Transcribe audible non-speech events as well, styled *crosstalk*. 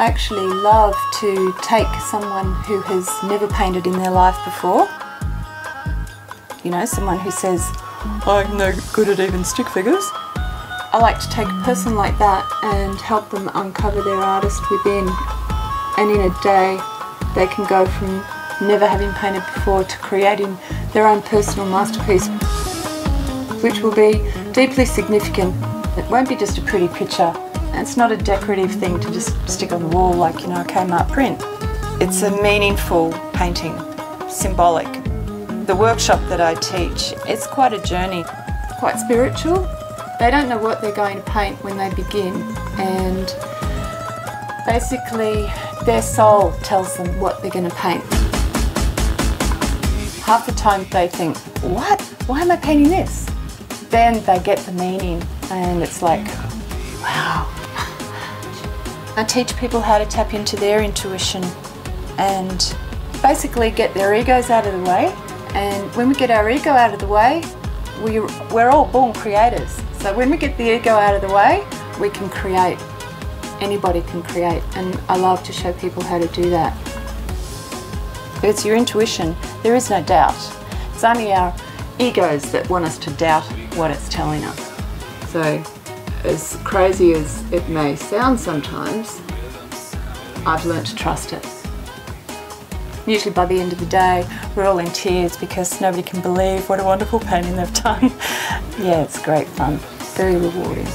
actually love to take someone who has never painted in their life before. You know, someone who says, I'm no good at even stick figures. I like to take a person like that and help them uncover their artist within. And in a day, they can go from never having painted before to creating their own personal masterpiece, which will be deeply significant. It won't be just a pretty picture. It's not a decorative thing to just stick on the wall like, you know, a Kmart print. It's a meaningful painting, symbolic. The workshop that I teach, it's quite a journey, quite spiritual. They don't know what they're going to paint when they begin and basically their soul tells them what they're going to paint. Half the time they think, what? Why am I painting this? Then they get the meaning and it's like, wow. I teach people how to tap into their intuition and basically get their egos out of the way. And when we get our ego out of the way, we, we're all born creators. So when we get the ego out of the way, we can create. Anybody can create, and I love to show people how to do that. It's your intuition. There is no doubt. It's only our egos that want us to doubt what it's telling us. So, as crazy as it may sound sometimes, I've learned to trust it. Usually by the end of the day, we're all in tears because nobody can believe what a wonderful painting they've done. *laughs* yeah, it's great fun, very rewarding.